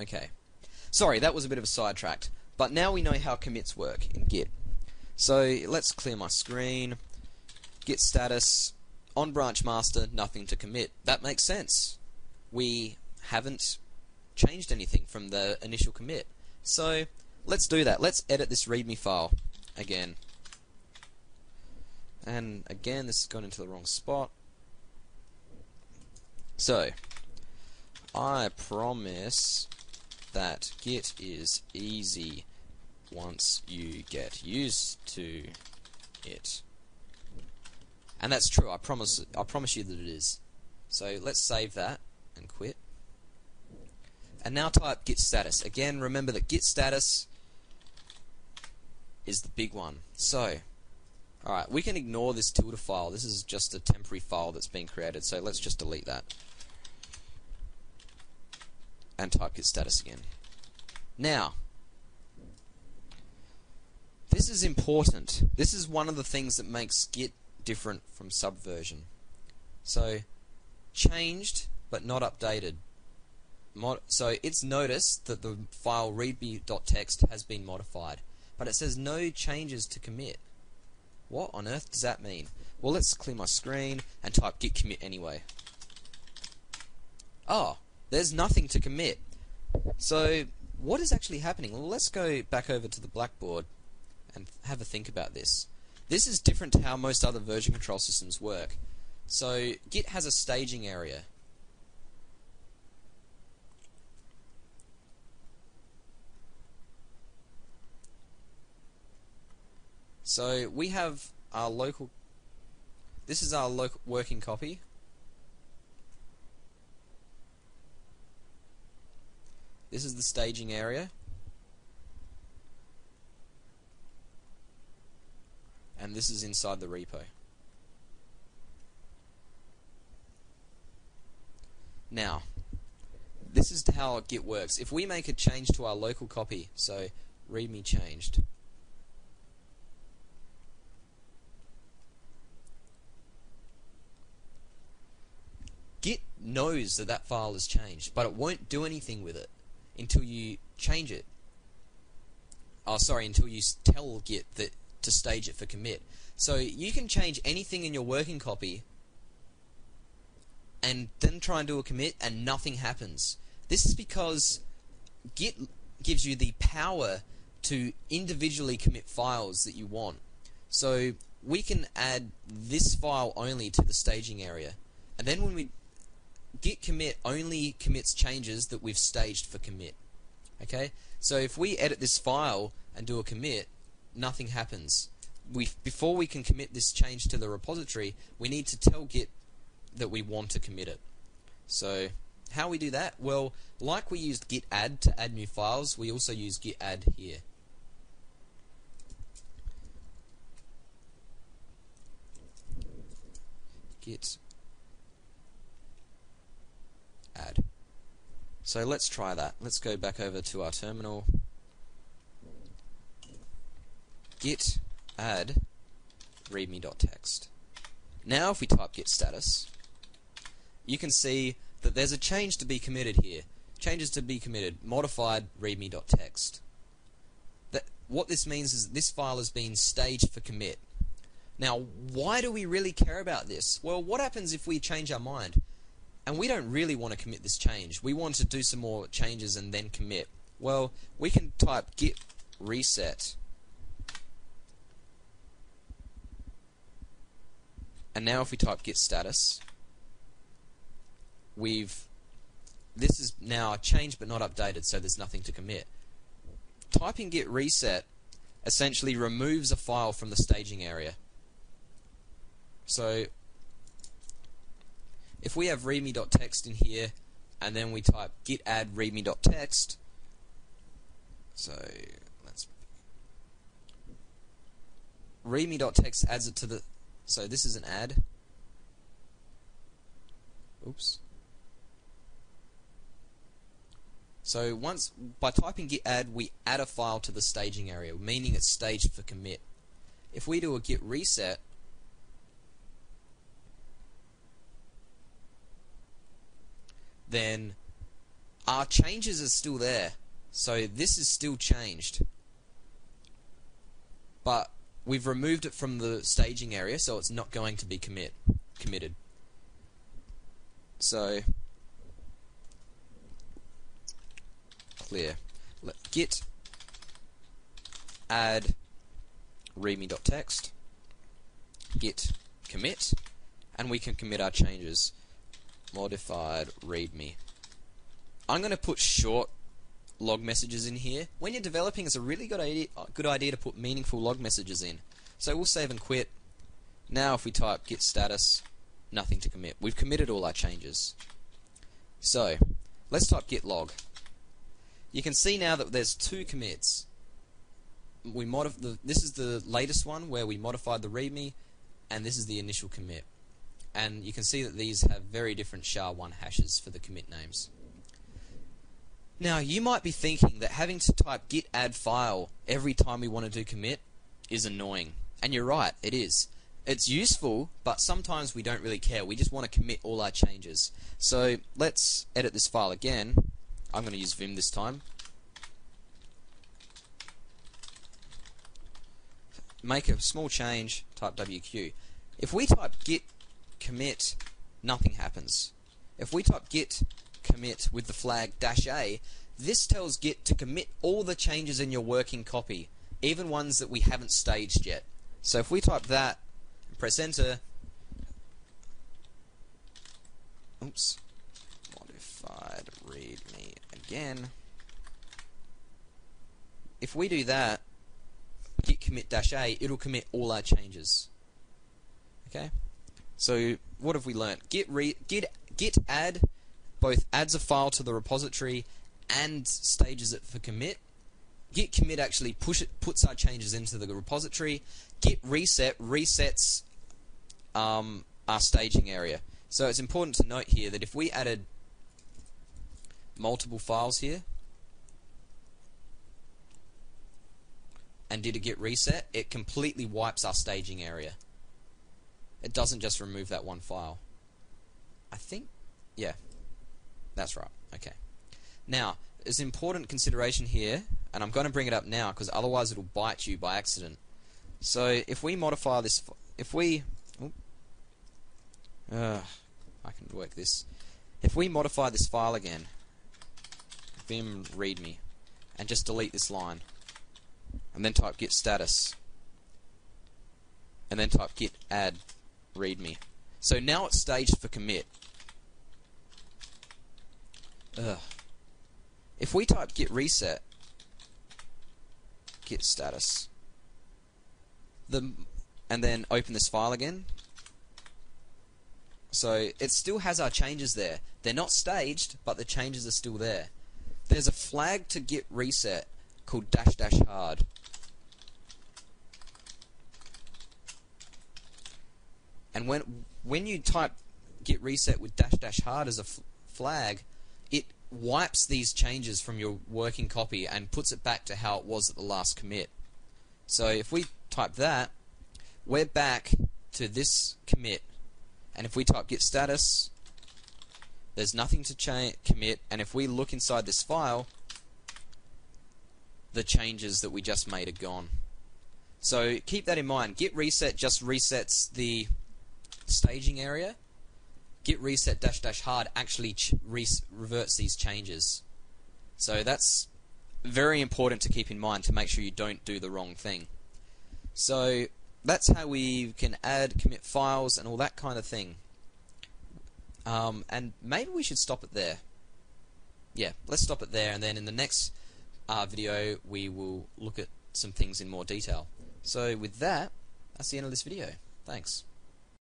Okay. Sorry, that was a bit of a sidetrack. But now we know how commits work in Git. So let's clear my screen. Git status on branch master, nothing to commit. That makes sense. We haven't changed anything from the initial commit. So let's do that. Let's edit this README file again. And again, this has gone into the wrong spot. So, I promise that Git is easy once you get used to it. And that's true. I promise. I promise you that it is. So let's save that and quit. And now type git status. Again, remember that git status is the big one. So, alright, we can ignore this tilde file. This is just a temporary file that's been created. So let's just delete that. And type git status again. Now, this is important. This is one of the things that makes Git different from Subversion. So, changed but not updated. Mod so it's noticed that the file readme.txt has been modified, but it says no changes to commit. What on earth does that mean? Well, let's clear my screen and type git commit anyway. Oh, there's nothing to commit. So, what is actually happening? Well, let's go back over to the blackboard and have a think about this. This is different to how most other version control systems work. So, Git has a staging area. So, we have our local. This is our local working copy. This is the staging area. and this is inside the repo. Now, this is how Git works. If we make a change to our local copy, so readme changed, Git knows that that file has changed, but it won't do anything with it until you change it. Oh, sorry, until you tell Git that to stage it for commit. So you can change anything in your working copy and then try and do a commit and nothing happens. This is because Git gives you the power to individually commit files that you want. So we can add this file only to the staging area. And then when we git commit only commits changes that we've staged for commit. Okay? So if we edit this file and do a commit, nothing happens. We before we can commit this change to the repository, we need to tell Git that we want to commit it. So how we do that? Well, like we used git add to add new files, we also use git add here. Git add. So let's try that. Let's go back over to our terminal git add readme.txt. Now if we type git status, you can see that there's a change to be committed here. Changes to be committed, modified readme.txt. That what this means is that this file has been staged for commit. Now, why do we really care about this? Well, what happens if we change our mind? And we don't really want to commit this change. We want to do some more changes and then commit. Well, we can type git reset And now if we type git status, we've this is now changed but not updated, so there's nothing to commit. Typing git reset essentially removes a file from the staging area. So if we have readme.txt in here and then we type git add readme.txt so let's readme.txt adds it to the so this is an add. Oops. So once by typing git add, we add a file to the staging area, meaning it's staged for commit. If we do a git reset, then our changes are still there. So this is still changed. But we've removed it from the staging area, so it's not going to be commit committed. So clear. Let git add readme.txt git commit and we can commit our changes modified readme I'm going to put short log messages in here. When you're developing it's a really good idea, good idea to put meaningful log messages in. So we'll save and quit. Now if we type git status nothing to commit. We've committed all our changes. So let's type git log. You can see now that there's two commits. We modif- the, this is the latest one where we modified the README, and this is the initial commit. And you can see that these have very different SHA-1 hashes for the commit names. Now, you might be thinking that having to type git add file every time we want to do commit is annoying. And you're right, it is. It's useful, but sometimes we don't really care. We just want to commit all our changes. So let's edit this file again. I'm going to use Vim this time. Make a small change, type WQ. If we type git commit, nothing happens. If we type git commit with the flag dash A, this tells Git to commit all the changes in your working copy, even ones that we haven't staged yet. So if we type that, press enter, oops, modified readme again. If we do that, git commit dash a, it'll commit all our changes. Okay. So what have we learnt? Git re git git add both adds a file to the repository and stages it for commit. Git commit actually push it, puts our changes into the repository. Git reset resets um, our staging area. So it's important to note here that if we added multiple files here and did a git reset, it completely wipes our staging area. It doesn't just remove that one file. I think, yeah, that's right. Okay. Now, there's important consideration here, and I'm going to bring it up now because otherwise it'll bite you by accident. So if we modify this, if we, uh, I can work this. If we modify this file again, vim readme and just delete this line and then type git status and then type git add readme so now it's staged for commit. Ugh. if we type git reset git status the and then open this file again. So it still has our changes there. They're not staged but the changes are still there. There's a flag to git reset called dash dash hard. And when when you type git reset with dash dash hard as a flag, it wipes these changes from your working copy and puts it back to how it was at the last commit. So if we type that, we're back to this commit. And if we type git status, there's nothing to cha- commit, and if we look inside this file, the changes that we just made are gone. So keep that in mind. Git reset just resets the staging area. Git reset dash dash hard actually reverts these changes. So that's very important to keep in mind to make sure you don't do the wrong thing. So that's how we can add, commit files, and all that kind of thing. Um, and maybe we should stop it there. Yeah, let's stop it there, and then in the next uh, video we will look at some things in more detail. So with that, that's the end of this video. Thanks.